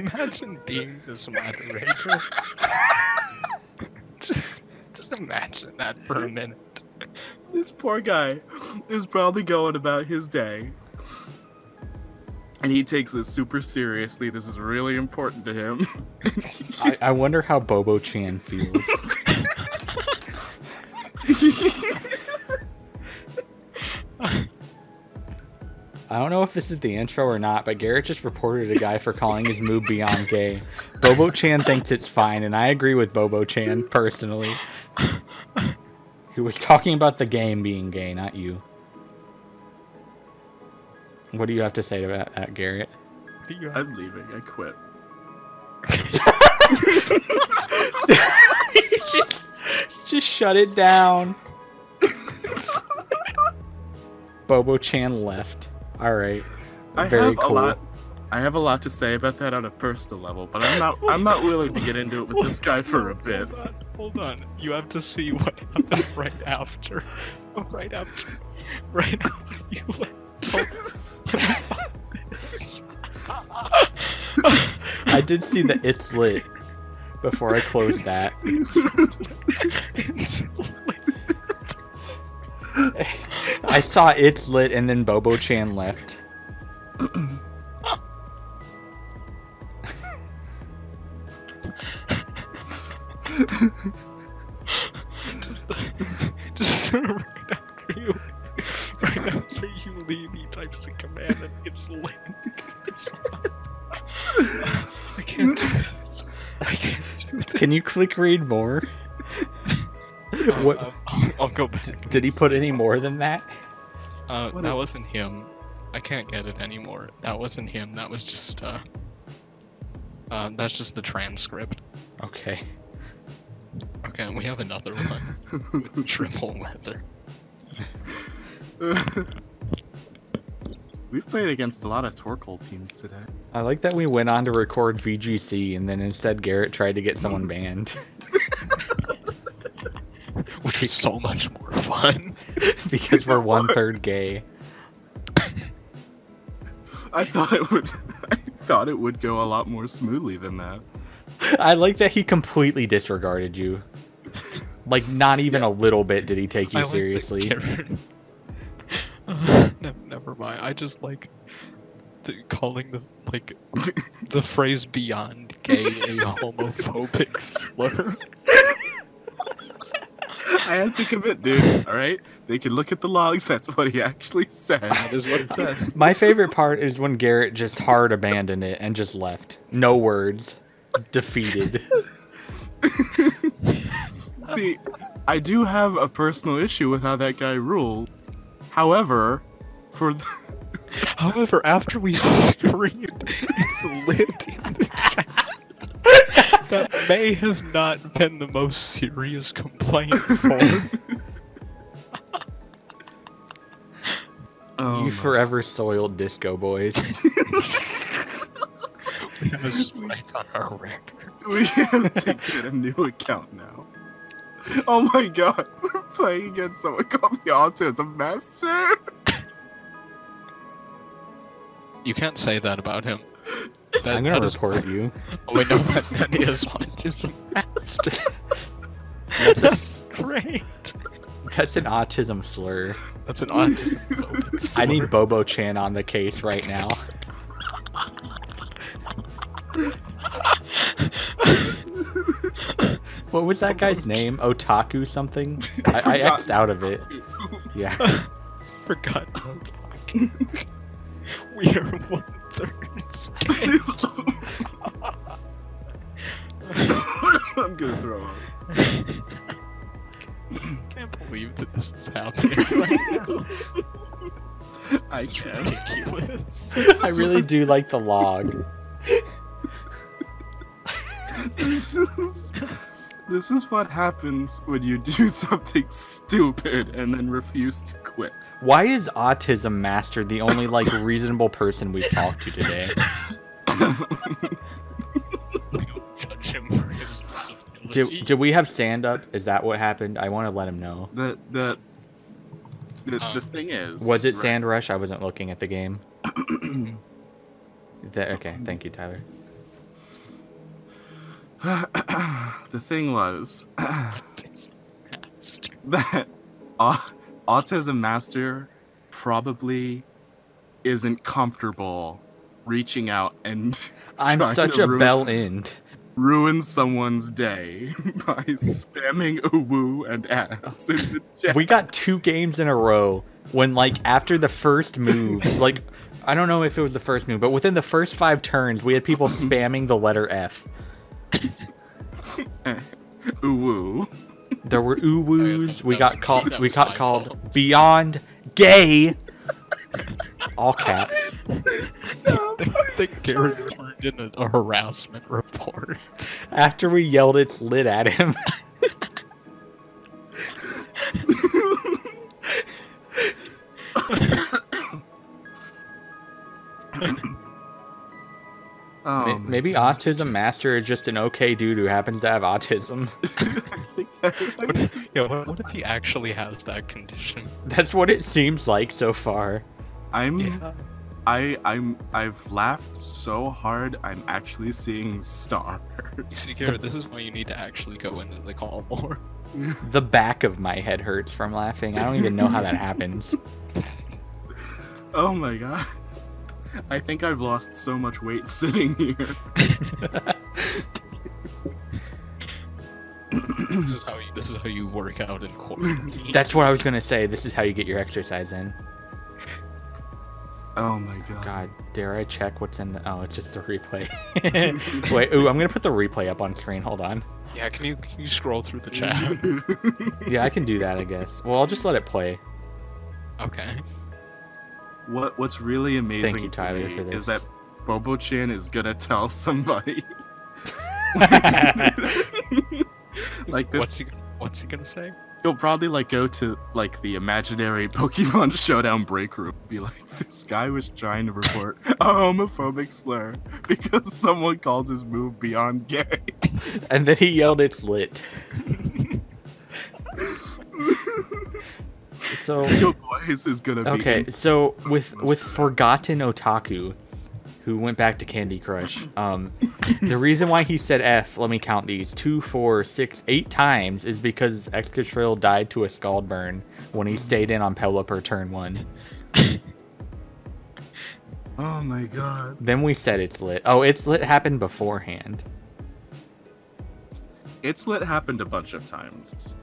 imagine being this moderator. just, just imagine that for a minute. This poor guy is probably going about his day. And he takes this super seriously. This is really important to him. I, I wonder how Bobo Chan feels. I don't know if this is the intro or not, but Garrett just reported a guy for calling his move beyond gay. Bobo Chan thinks it's fine, and I agree with Bobo Chan personally. He was talking about the game being gay, not you. What do you have to say about that, Garrett? I'm leaving. I quit. you just, just shut it down. Bobo Chan left. All right. I Very have cool. a lot. I have a lot to say about that on a personal level, but I'm not. I'm not willing to get into it with this guy for a bit. Hold on, hold on. You have to see what happened right after. Right after. Right after you left. I did see the it's lit before I closed that. I saw it lit and then Bobo Chan left. just, just right after you, right after you leave, he types the command and it's lit. It's I can't do this. I can't do this. Can you click read more? What Um, I'll, I'll go back. did he put any more than that? Uh, What that a- wasn't him. I can't get it anymore. That wasn't him. That was just uh. Uh, that's just the transcript. Okay. Okay, and we have another one with triple weather. We've played against a lot of Torkoal teams today. I like that we went on to record VGC and then instead Garrett tried to get someone banned which was so much more fun. because we're one third gay. I thought it would. I thought it would go a lot more smoothly than that. I like that he completely disregarded you. Like not even a little bit did he take you I like that seriously. Karen- never, never mind. I just like the, calling the like the phrase "beyond gay" a homophobic slur. I had to commit, dude. All right, they can look at the logs. That's what he actually said. That is what it said. My favorite part is when Garrett just hard abandoned it and just left. No words. Defeated. See, I do have a personal issue with how that guy ruled. However, for th- However, after we screamed, it's lit in the chat. That may have not been the most serious complaint for. oh, you my- forever soiled disco boys. We have a strike on our record. we have to get a new account now. Oh my god, we're playing against someone called the Autism Master. You can't say that about him. That, I'm gonna that is- report you. Oh wait, no, that, that is autism master. That's great. That's an autism slur. That's an autism. I need Bobo Chan on the case right now. What was that guy's name? Otaku something? I, I X'd out of it. Yeah. Forgot. we are one third scale. I'm gonna throw up. can't believe that this is happening right now. I This is can. ridiculous. I really do like the log. This is, what happens when you do something stupid and then refuse to quit. Why is Autism Master the only like reasonable person we've talked to today? We don't judge him for his Did, disability. did we have stand up? Is that what happened? I want to let him know. the the the, the Um, thing is, Was it right- Sand Rush? I wasn't looking at the game. Is that, okay, thank you, Tyler. the thing was Autism master. that au- autism master probably isn't comfortable reaching out and I'm such to a ruin- bell end. ruin someone's day by spamming uwu and ass in the chat. We got two games in a row when, like, after the first move, like, I don't know if it was the first move, but within the first five turns, we had people spamming the letter F. uwu. There were uwoos. We got called. We got my called beyond gay. All caps. I think Garrett turned in a, a harassment report. After we yelled its lit at him. Oh, May- my Maybe God. autism master is just an okay dude who happens to have autism. I think that- What if, yeah, what, what if he actually has that condition? That's what it seems like so far. I'm Yeah. I I'm I've laughed so hard I'm actually seeing stars. See, this is why you need to actually go into the call more. The back of my head hurts from laughing. I don't even know how that happens. Oh my god. I think I've lost so much weight sitting here. This is how you. This is how you work out in quarantine. That's what I was gonna say. This is how you get your exercise in. Oh my god. God, dare I check what's in the? Oh, it's just a replay. Wait, ooh, I'm gonna put the replay up on screen. Hold on. yeah, can you can you scroll through the chat? Yeah, I can do that, I guess. Well, I'll just let it play. Okay. What what's really amazing you, to Tyler, me for this. is that Bobo Chan is gonna tell somebody like this What's he What's he gonna say? He'll probably like go to like the imaginary Pokemon Showdown break room, be like, "This guy was trying to report a homophobic slur because someone called his move beyond gay." and then he yelled, "It's lit." So voice is gonna be okay, so with with forgotten otaku, who went back to Candy Crush, um, the reason why he said F, let me count these two, four, six, eight times, is because Excadrill died to a scald burn when he stayed in on Pelipper turn one. Oh my god! Then we said it's lit. Oh, it's lit happened beforehand. It's lit happened a bunch of times.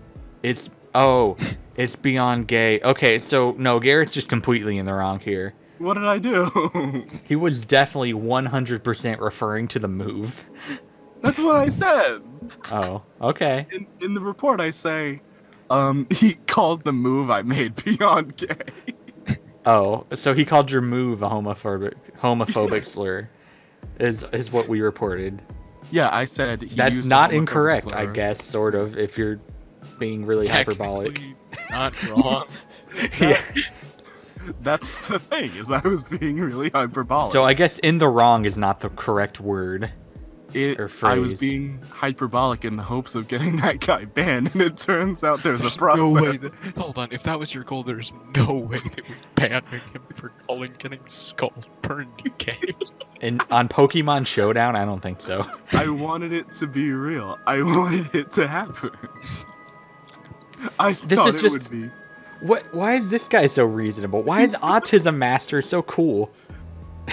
It's oh, it's beyond gay. Okay, so no, Garrett's just completely in the wrong here. What did I do? He was definitely 100% referring to the move. That's what I said. Oh, okay. In in the report, I say, um, he called the move I made beyond gay. Oh, so he called your move a homophobic homophobic slur. Is is what we reported. Yeah, I said he That's not incorrect, I guess, sort of, if you're being really hyperbolic. Not wrong. yeah. That's the thing is I was being really hyperbolic. So I guess in the wrong is not the correct word. it, or I was being hyperbolic in the hopes of getting that guy banned, and it turns out there's, There's a process. no way that, hold on, if that was your goal, there's no way they would ban him for calling getting scald burned gay. And on Pokemon Showdown, I don't think so. I wanted it to be real. I wanted it to happen. I This thought is it just- would be. What? Why is this guy so reasonable? Why is Autism Master so cool?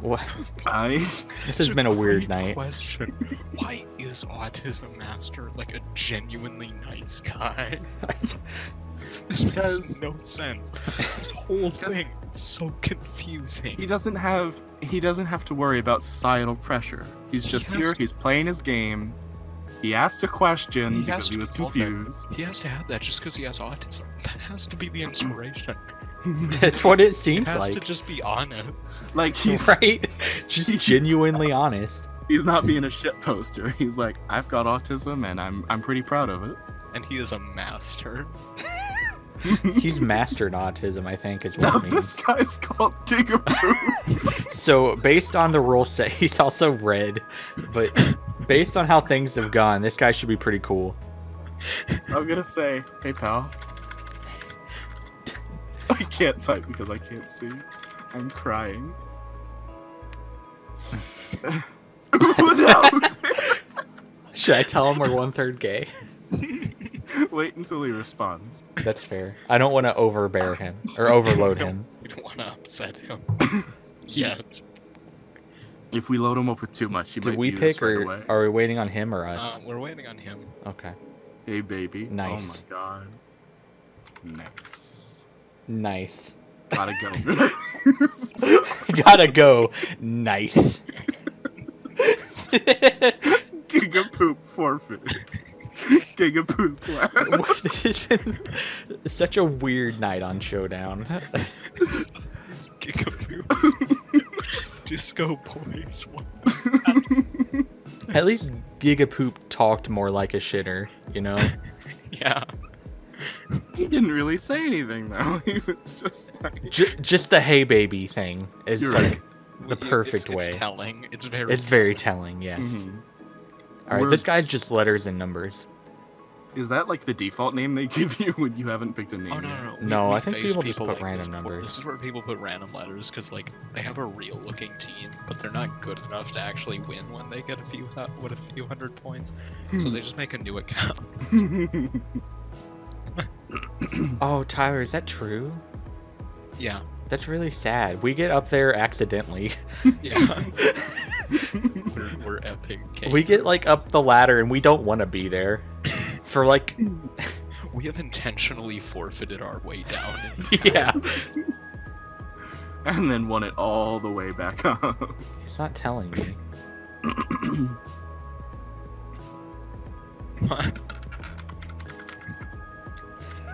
what? I This has been a weird night. Question: Why is Autism Master like a genuinely nice guy? This Because- makes no sense. This whole thing is so confusing. he doesn't have he doesn't have to worry about societal pressure. He's just has here. He's playing his game. He asked a question He because he was call that- confused. He has to have that just because he has autism. That has to be the inspiration. That's what it seems It seems has to just be honest. like he's Right? Just he's- genuinely honest. he's not being a shit poster. He's like, I've got autism and I'm I'm pretty proud of it. And he is a master. He's mastered autism, I think, is Now what it this means. guy's called Gigaboo. So, based on the rule set, he's also red. But based on how things have gone, this guy should be pretty cool. I'm gonna say, hey pal. I can't type because I can't see. I'm crying. Should I tell him we're one third gay? Wait until he responds. That's fair. I don't want to overbear him or overload him. We don't want to upset him yet. If we load him up with too much, he Did might we beat us pick right or away. are we waiting on him or us? Uh, we're waiting on him. Okay. Hey, baby. Nice. Oh my god. Nice. Nice. Gotta go. Gotta go. Nice. Giga poop forfeit. Giga poop clap. this has been such a weird night on Showdown. It's Gigaboo. Disco Boys. At least Gigapoop talked more like a shitter, you know? Yeah. He didn't really say anything though. He was just like, J- just the hey baby thing is You're like right. the perfect it's, way. It's telling. It's very. It's very telling, yes. Mhm. All right, We're- this guy's just letters and numbers. Is that like the default name they give you when you haven't picked a name? Oh no yet? no no! No, I think face people just put like random this numbers. This is where people put random letters because like they have a real looking team, but they're not good enough to actually win when they get a few thou- with a few hundred points. So they just make a new account. Oh, Tyler, is that true? Yeah, That's really sad. We get up there accidentally. yeah. we're, we're epic. Game. We get like up the ladder and we don't want to be there. For like, we have intentionally forfeited our way down. in yeah. and then won it all the way back up. He's not telling me.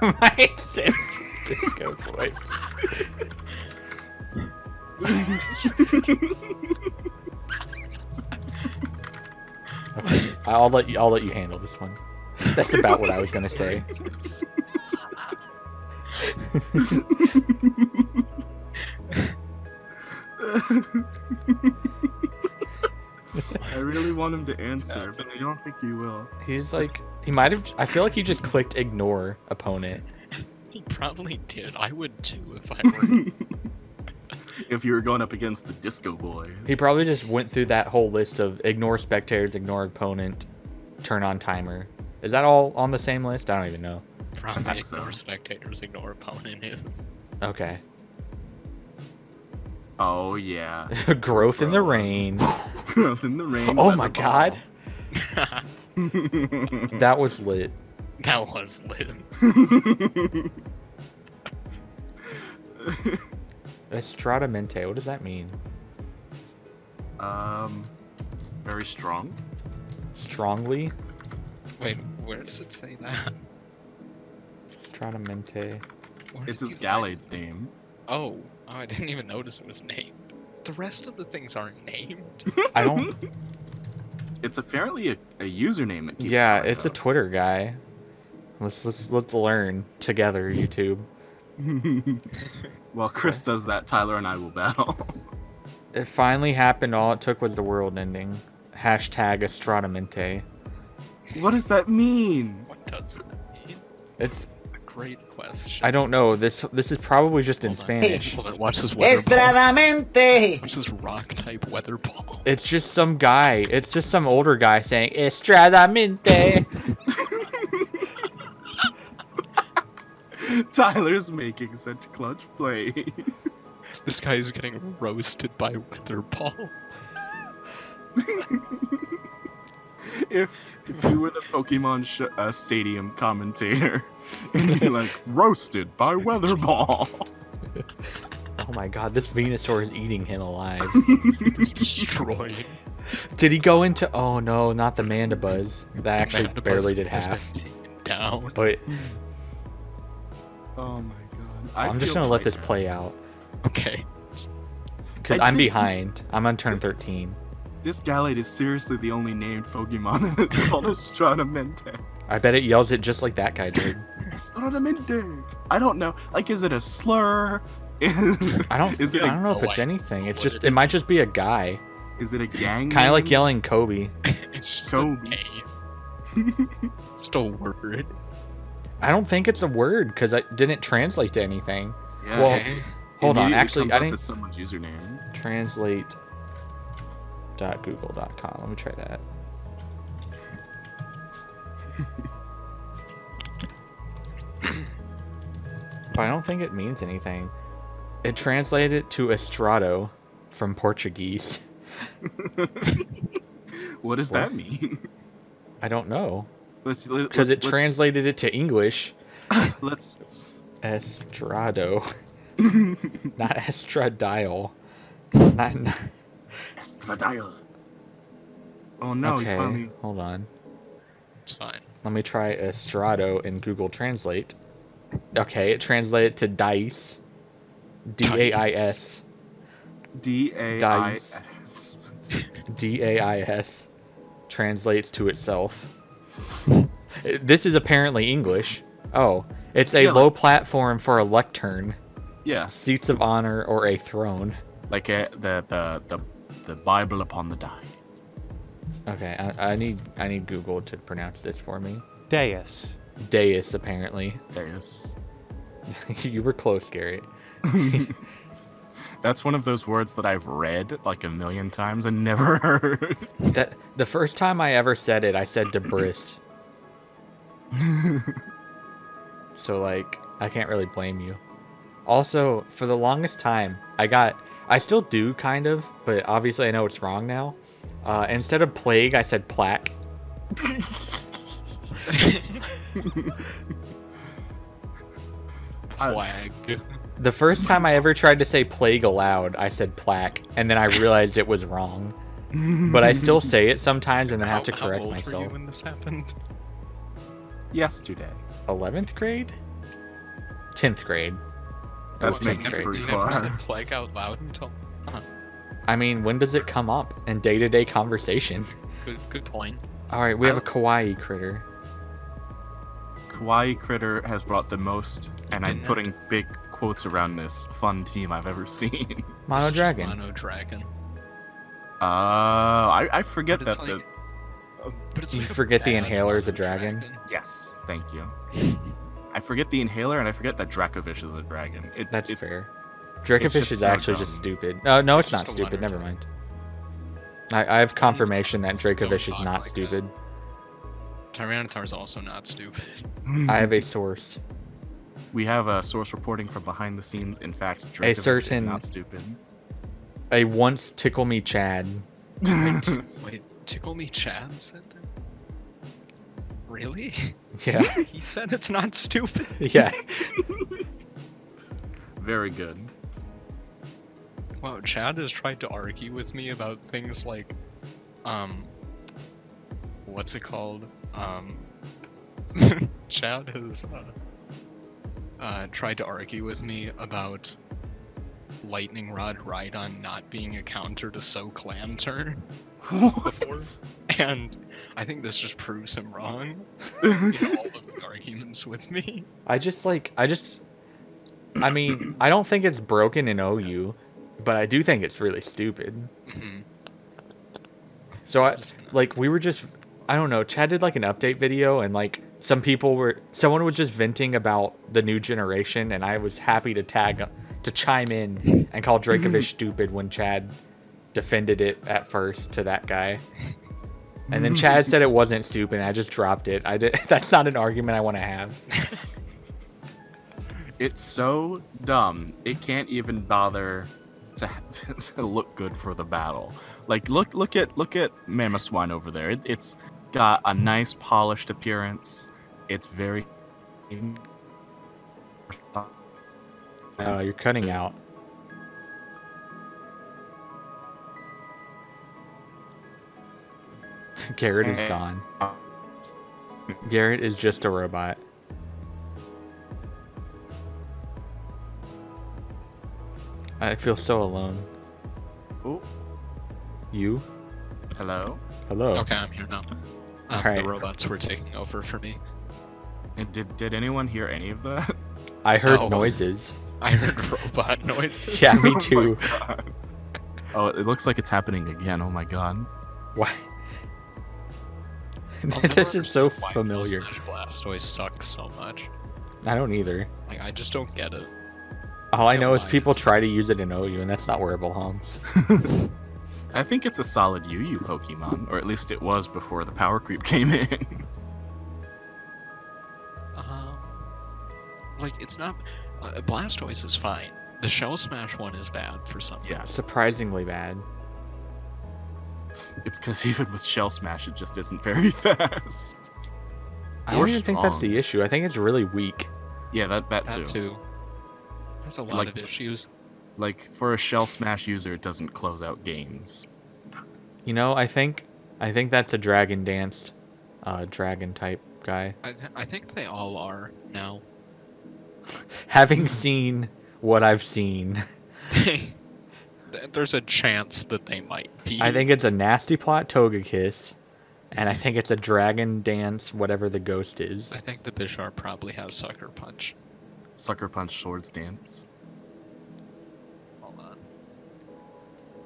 My disco voice. Okay, I'll let you. I'll let you handle this one. That's about what I was gonna say. I really want him to answer, but I don't think he will. He's like, he might have. I feel like he just clicked ignore opponent. he probably did. I would too if I were. if you were going up against the Disco Boy. He probably just went through that whole list of ignore spectators, ignore opponent, turn on timer. Is that all on the same list? I don't even know. Probably think so. ignore spectators, ignore opponent is. Okay. Oh yeah. Growth in the rain. Growth in the rain. Oh my ball. god. That was lit. that was lit. Estradamente, what does that mean? um, very strong. Strongly? Wait, where does it say that? Estradamente. Where It's did his you Gallade's it? name. Oh, oh, I didn't even notice it was named. The rest of the things aren't named. I don't. It's apparently a, a username that keeps yeah, coming it's a. Twitter guy. Let's let's let's learn together, YouTube. While Chris does that, Tyler and I will battle. It finally happened. All it took was the world ending. Hashtag Estradamente. What does that mean? What does that mean? It's A great question. I don't know. This this is probably just in on. Spanish. Hold on, watch this weather ball. Estradamente. Watch this rock type weather ball. It's just some guy. It's just some older guy saying Estradamente. Tyler's making such clutch play. This guy is getting roasted by weather ball. if if you were the Pokemon sh- uh, Stadium commentator, you'd be like roasted by Weatherball. oh my god, this Venusaur is eating him alive. He's destroying. Did he go into? Oh no, not the Mandibuzz. That actually Mandibuzz barely did has been half. taken Down. But Oh my god! I I'm just feel gonna let this now. play out Okay. because I I'm think this- behind. I'm on turn 13. This Gallade is seriously the only named Pokemon, and it's called Estradamente. I bet it yells it just like that guy did. Estradamente. I don't know. Like, is it a slur? I don't. Is it I a, don't know if Oh, it's anything. It's just. it It is. might just be a guy. is it a gang? Kind of like yelling Kobe. It's just Kobe. a name. Just a word. I don't think it's a word because it didn't translate to anything. Yeah. Well, Okay. Hold on, actually, I up didn't someone's username. translate. Google.com. Let me try that. but I don't think it means anything. It translated it to estrado from Portuguese. what does that mean? I don't know Let's let, because it let's- translated it to English. Let's. Estrado, not estradiol. Not, not- Estradiol. Oh no! He okay, finally. hold on. It's fine. Let me try estrado in Google Translate. Okay, it translated to dice. D A I S. D A I S. D A I S. Translates to itself. This is apparently English. Oh, it's a Yeah, low like- platform for a lectern, Yeah, seats of honor, or a throne. like uh, the the the the Bible upon the die. Okay, I, I need I need Google to pronounce this for me. Dais. Dais, apparently. There it is. you were close, Garrett. That's one of those words that I've read like a million times and never heard. That the first time I ever said it, I said debris. So like, I can't really blame you. Also, for the longest time, I got I still do kind of, but obviously I know it's wrong now. Uh, instead of plague, I said plaque. Flag. The first time I ever tried to say plague aloud, I said plaque, and then I realized it was wrong. But I still say it sometimes, and then have to How- how correct old Were you myself. when this happened? Yesterday. Eleventh grade, tenth grade. That's making it grade. You pretty never far. said plague out loud until. Uh, I mean, when does it come up in day-to-day conversation? good, good point. All right, we have a kawaii critter. Kawaii Critter has brought the most, and I'm Didn't putting big quotes around this fun team I've ever seen. Mono dragon. Mono dragon. Uh, I, I forget But that like- Uh, But it's You like forget the inhaler is a mono dragon? yes, thank you. I forget the inhaler and I forget that Dracovish is a dragon. It, That's it, fair. Dracovish is so actually just stupid. No, no, it's, It's not stupid. Never dragon. mind. I, I have confirmation that Don't Dracovish is not like that. stupid. Tyranitar is also not stupid. I have a source. We have a source reporting from behind the scenes. In fact, Dracovish is certain- not stupid. A once tickle me Chad. Wait, wait, Tickle Me Chad said that? Really? Yeah, he said it's not stupid. yeah. Very good. Wow, Chad has tried to argue with me about things like, um, what's it called? Um, Chad has uh, uh, tried to argue with me about Lightning Rod Rhydon not being a counter to Soak Lanturn before, and I think this just proves him wrong in all of the arguments with me. I just like I just. I mean, I don't think it's broken in OU, but I do think it's really stupid. Mhm. So I like we were just I don't know. Chad did like an update video, and like some people were someone was just venting about the new generation, and I was happy to tag to chime in and call Dracovish stupid when Chad defended it at first to that guy. And then Chad said it wasn't stupid. I just dropped it. I did. That's not an argument I want to have. It's so dumb. It can't even bother to, to look good for the battle. Like look look at look at Mamoswine over there. It, it's got a nice polished appearance. It's very Oh, you're cutting out. Garrett is gone. Garrett is just a robot. I feel so alone. Oh, You? hello. Hello. Okay, I'm here now. Um, Alright. The robots were taking over for me. And did did anyone hear any of that? I heard Oh. noises. I heard robot noises. Yeah, me Oh too. God. Oh, it looks like it's happening again. Oh my god. Why? I'll never this is so familiar. Smash Blastoise sucks so much. I don't either. Like, I just don't get it. All I Yeah, know is people try to use it in OU, and that's not where it belongs. I think it's a solid UU Pokemon, or at least it was before the power creep came in. Um, like it's not. Uh, Blastoise is fine. The Shell Smash one is bad for some. yeah, Surprisingly bad. It's because even with Shell Smash, it just isn't very fast. I don't even think that's the issue. I think it's really weak. Yeah, that that, That too. too. Has a lot Like- of issues. Like for a Shell Smash user, it doesn't close out games. You know, I think I think that's a dragon dance, uh, dragon type guy. I, th- I think they all are now. Having seen what I've seen, Th- There's a chance that they might be. I think it's a nasty plot Togekiss, and I think it's a dragon dance, whatever the ghost is. I think the Bisharp probably has Sucker Punch. Sucker Punch Swords Dance. Hold on.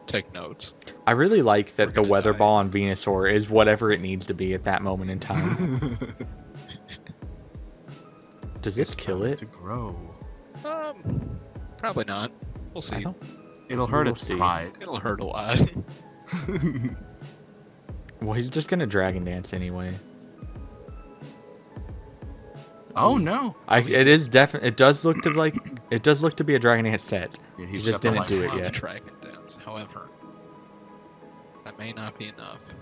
Take notes. I really like that We're the weather die. ball on Venusaur is whatever it needs to be at that moment in time. Does this It's kill time it? To grow. Um, probably not. We'll I see. Don't. It'll hurt We'll its see. pride. It'll hurt a lot. Well, he's just gonna dragon dance anyway. oh no! I. It is definitely. It does look to like. It does look to be a dragon dance set. Yeah, just got the didn't do it yet. Dragon Dance, however, that may not be enough.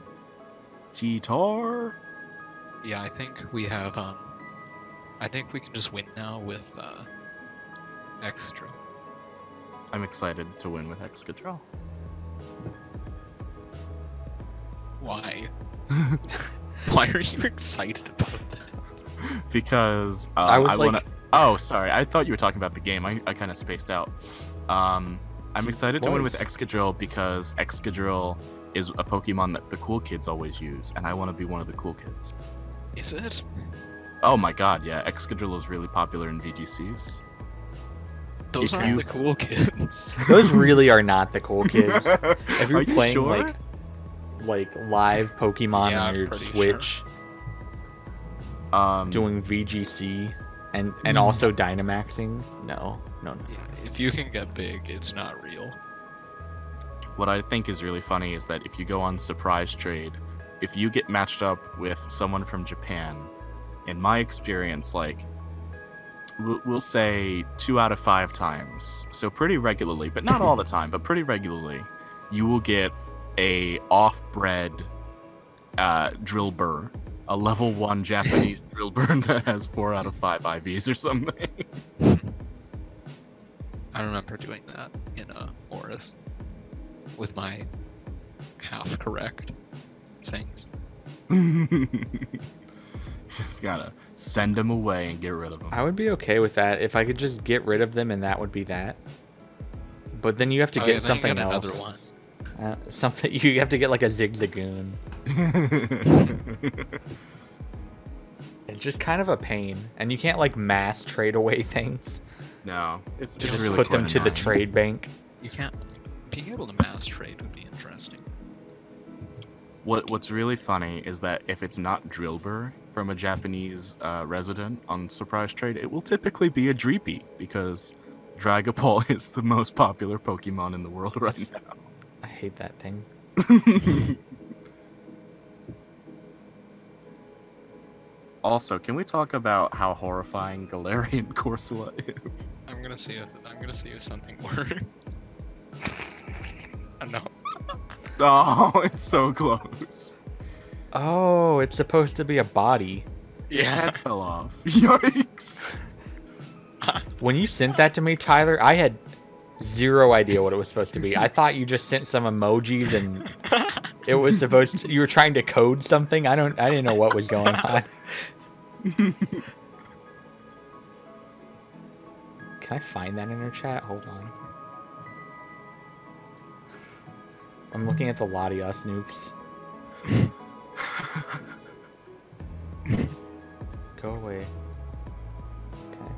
T-Tar. Yeah, I think we have. Um, I think we can just win now with uh, Extra. I'm excited to win with Excadrill. Why? Why are you excited about that? because uh, I was I like, wanna. Oh, sorry. I thought you were talking about the game. I, I kind of spaced out. Um, I'm excited to win with was. Excadrill because Excadrill is a Pokemon that the cool kids always use, and I want to be one of the cool kids. Is it? Oh my god, yeah. Excadrill is really popular in VGCs. Those If aren't you- the cool kids. those really are not the cool kids. If you're Are you playing sure? like like live Pokemon Yeah, on your pretty Switch, um, doing VGC and and also Dynamaxing, no, no, no. yeah, if you can get big, it's not real. what I think is really funny is that if you go on surprise trade, if you get matched up with someone from Japan, in my experience, like we'll, say two out of five times, so pretty regularly, but not all the time, but pretty regularly, you will get a off-bred uh, Drillbur, a level one Japanese Drillbur that has four out of five IVs or something. I remember doing that in uh, ORAS with my half correct things. Just gotta send them away and get rid of them. I would be okay with that if I could just get rid of them and that would be that. But then you have to Oh, get yeah, then you something get else. Another one. Uh, something you have to get like a Zigzagoon. It's just kind of a pain, and you can't like mass trade away things. no, it's, Just it's really put them quite to the trade bank. You can't. Being able to mass trade would be interesting. What What's really funny is that if it's not Drillbur from a Japanese uh, resident on Surprise Trade, it will typically be a Dreepy because Dragapult is the most popular Pokemon in the world right now. I hate that thing. also, can we talk about how horrifying Galarian Corsola is? I'm gonna see if I'm gonna see if something works. I know. Oh, it's so close. Oh, it's supposed to be a body. Yeah. head fell off. Yikes. When you sent that to me, Tyler, I had zero idea what it was supposed to be. I thought you just sent some emojis and it was supposed to, you were trying to code something. I don't I didn't know what was going on. Can I find that in our chat? Hold on. I'm looking at the Latios nukes. Go away. Okay.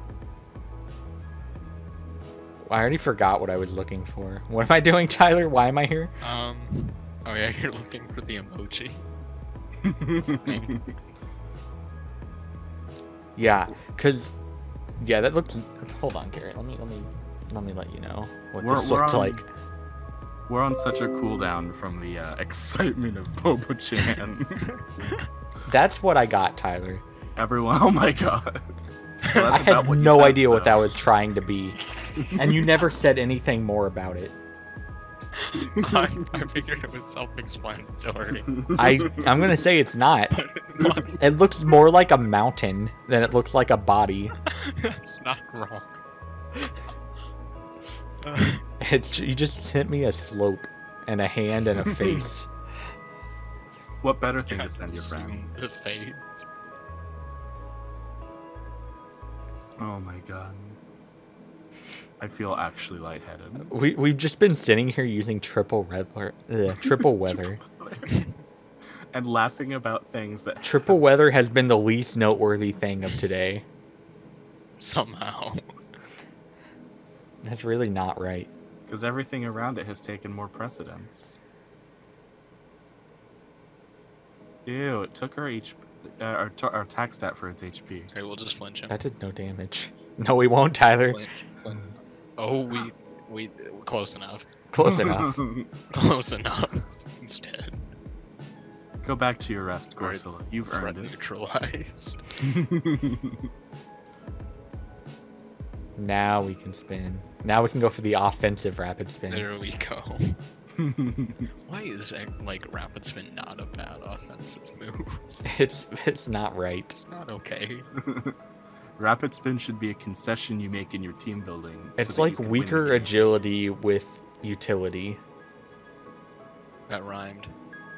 I already forgot what I was looking for. What am I doing, Tyler? Why am I here? Um. Oh yeah, you're looking for the emoji. Yeah, cause yeah, that looked. Hold on, Garrett. Let me let me let me let you know what We're- this we're looked on- like. We're on such a cooldown from the uh, excitement of Bobo Chan. That's what I got, Tyler. Everyone, oh my god. Well, I had no said, idea what that was trying to be, and you never said anything more about it. I, I figured it was self-explanatory. I I'm gonna say it's not. It looks more like a mountain than it looks like a body. that's not wrong. It's you just sent me a slope and a hand and a face. What better thing Yeah, to send your friend? The fate. Oh my god. I feel actually lightheaded. We we've just been sitting here using triple uh, weather, ugh, triple weather. and laughing about things that Triple weather has been the least noteworthy thing of today. Somehow. That's really not right. because everything around it has taken more precedence. Ew, it took our H, uh, our, t- our attack stat for its HP. Okay, we'll just flinch him. That did no damage. No, we won't, Tyler. Flinch, flinch. Oh, we, we, close enough. Close enough. Close enough. Instead, Go back to your rest, Alright, Gorsilla. You've threat earned neutralized. Now we can spin. Now we can go for the offensive rapid spin. There we go. Why is eh, like rapid spin not a bad offensive move? It's it's not right. It's not okay. Rapid spin should be a concession you make in your team building. It's that you like can win the weaker agility with utility. That rhymed.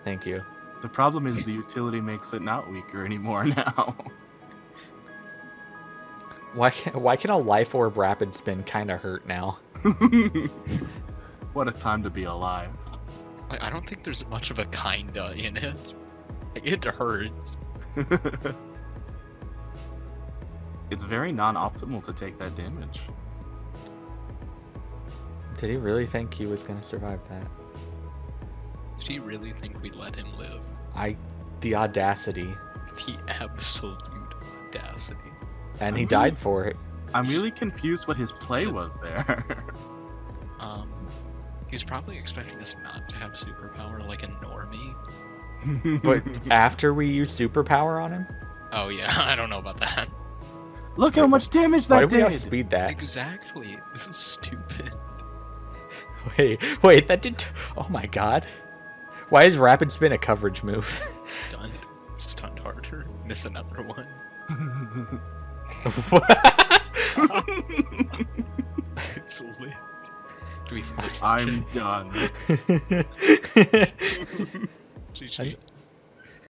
Thank you. The problem is the utility makes it not weaker anymore now. Why can, why can a life orb rapid spin kind of hurt now? What a time to be alive. Like, I don't think there's much of a kinda in it. Like, it hurts. it's very non-optimal to take that damage. Did he really think he was gonna survive that? Did he really think we'd let him live? I, the audacity, The absolute audacity. and he I'm died for it. I'm really confused what his play was there. He's probably expecting us not to have superpower like a normie. But after we use superpower on him, Oh yeah, I don't know about that. Look how much damage why that did we did. outspeed that? Exactly. This is stupid. Wait, wait, that did. Oh my god. Why is rapid spin a coverage move? Stunned. Stunned harder. Miss another one. It's lit. Do we finish I'm done. GG.